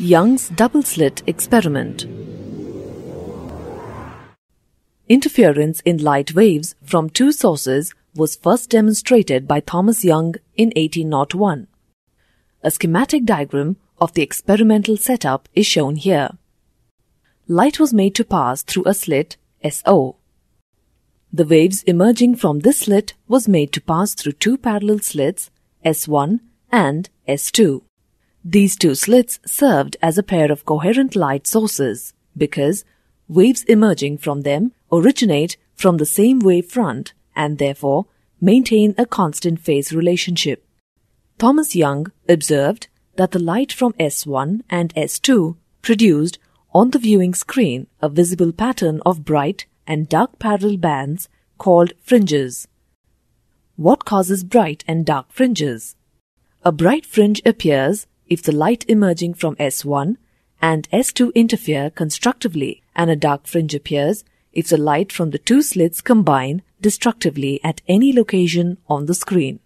Young's double slit experiment. Interference in light waves from two sources was first demonstrated by Thomas Young in 1801. A schematic diagram of the experimental setup is shown here. Light was made to pass through a slit SO. The waves emerging from this slit was made to pass through two parallel slits S1 and S2. These two slits served as a pair of coherent light sources because waves emerging from them originate from the same wave front and therefore maintain a constant phase relationship. Thomas Young observed that the light from S1 and S2 produced on the viewing screen a visible pattern of bright and dark parallel bands called fringes. What causes bright and dark fringes? A bright fringe appears if the light emerging from S1 and S2 interfere constructively and a dark fringe appears if the light from the two slits combine destructively at any location on the screen.